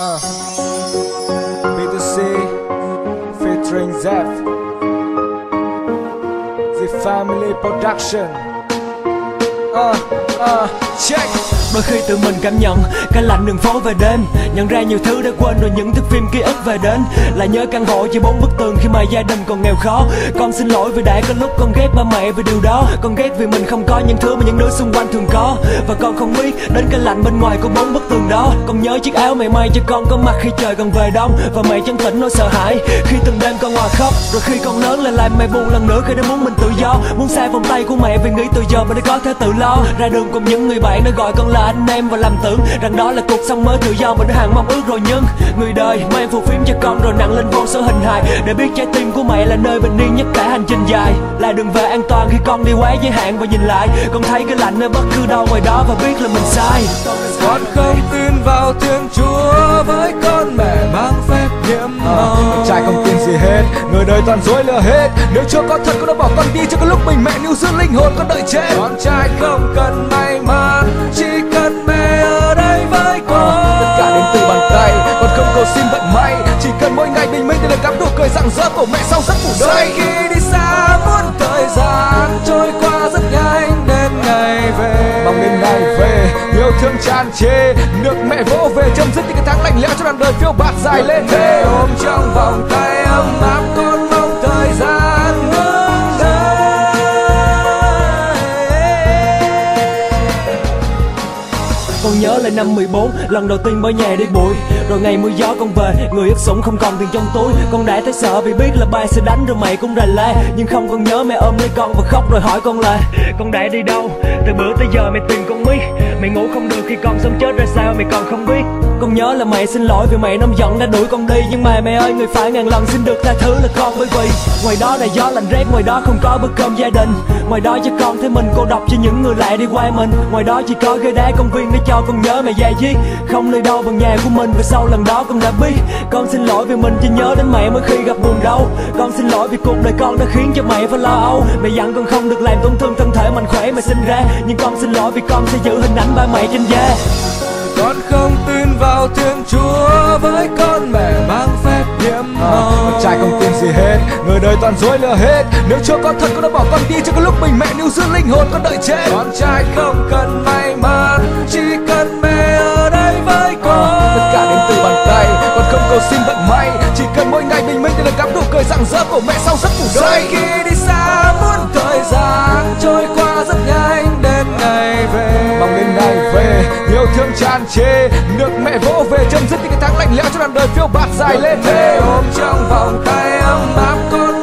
Uh. B2C featuring Zeph. The family production. Uh, uh, check. Đôi khi tự mình cảm nhận, cái lạnh đường phố về đêm. Nhận ra nhiều thứ đã quên rồi, những thước phim ký ức về đến. Lại nhớ căn hộ chỉ bốn bức tường khi mà gia đình còn nghèo khó. Con xin lỗi vì đã có lúc con ghét ba mẹ vì điều đó. Con ghét vì mình không có những thứ mà những đứa xung quanh thường có. Và con không biết đến cái lạnh bên ngoài của bốn bức tường đó. Con nhớ chiếc áo mẹ may cho con có mặt khi trời gần về đông. Và mẹ chân tỉnh nỗi sợ hãi khi từng đêm con hòa khóc. Rồi khi con lớn lại lại mẹ buồn lần nữa khi đã muốn mình tự do. Muốn xa vòng tay của mẹ vì nghĩ từ giờ mình đã có thể tự lo. Ra đường cùng những người bạn đã gọi con là anh em và làm tưởng rằng đó là cuộc sống mới. Tự do mình đã hàng mong ước rồi nhưng người đời. Mang phù phiếm cho con rồi nặng lên vô số hình hài. Để biết trái tim của mẹ là nơi bình yên nhất cả hành trình dài. Là đường về an toàn khi con đi quá giới hạn và nhìn lại. Con thấy cái lạnh ở bất cứ đâu ngoài đó và biết là mình sai. Con không tin vào Thiên Chúa với con mẹ mang phép nhiệm màu. Con trai không tin gì hết, người đời toàn dối lừa hết. Nếu chưa có thật con đã bỏ con đi cho cái lúc mình mẹ níu giữ linh hồn con đợi chết. Con trai không cần may mắn, cười rạng rỡ của mẹ sau giấc ngủ Rồi khi đi xa muốn thời gian trôi qua rất nhanh đến ngày về. Mong đến ngày về, yêu thương tràn trề Được mẹ vỗ về chấm dứt những cái tháng lạnh lẽo cho đoạn đời phiêu bạt dài lên Để ôm trong vòng tay còn nhớ lại năm 14 Lần đầu tiên bởi nhà đi bụi. Rồi ngày mưa gió con về, Người ướt sũng không còn tiền trong túi. Con đã thấy sợ vì biết là ba sẽ đánh Rồi mày cũng rầy la Nhưng không con nhớ mẹ ôm lấy con Và khóc rồi hỏi con là, Con đã đi đâu? Từ bữa tới giờ mẹ tìm con biết Mẹ ngủ không được khi con sống chết ra sao mẹ còn không biết. Con nhớ là mẹ xin lỗi vì mẹ nóng giận đã đuổi con đi. Nhưng mà mẹ ơi, người phải ngàn lần xin được tha thứ là con bởi vì. Ngoài đó là gió lạnh rét, Ngoài đó không có bữa cơm gia đình. Ngoài đó cho con thấy mình cô độc cho những người lạ đi qua mình. Ngoài đó chỉ có ghế đá, công viên để cho con nhớ mẹ già giết Không nơi đâu bằng nhà của mình, Và sau lần đó con đã biết. Con xin lỗi vì mình chỉ nhớ đến mẹ mỗi khi gặp buồn đau. Con xin lỗi vì cuộc đời con đã khiến cho mẹ phải lo âu. Mẹ dặn con không được làm tổn thương thân thể mạnh khỏe mà sinh ra. Nhưng con xin lỗi vì con sẽ giữ hình ảnh ba mẹ trên da. Con không tin vào Thiên Chúa với con mẹ mang phép nhiệm màu Con trai không tin gì hết, người đời toàn dối lừa hết. Nếu chưa có thật con đã bỏ con đi cho cái lúc mình mẹ níu giữ linh hồn con đợi chết. Con trai không cần may mắn, chỉ cần mẹ ở đây với con Tất cả đến từ bàn tay, con không cầu xin vận may. Chỉ cần mỗi ngày bình minh để được cắm nụ cười rạng rỡ của mẹ sau giấc ngủ đời thương tràn trề. Được mẹ vỗ về chấm dứt những cái tháng lạnh lẽo cho đoạn đời phiêu bạt dài lên. Để ôm trong vòng tay ấm áp con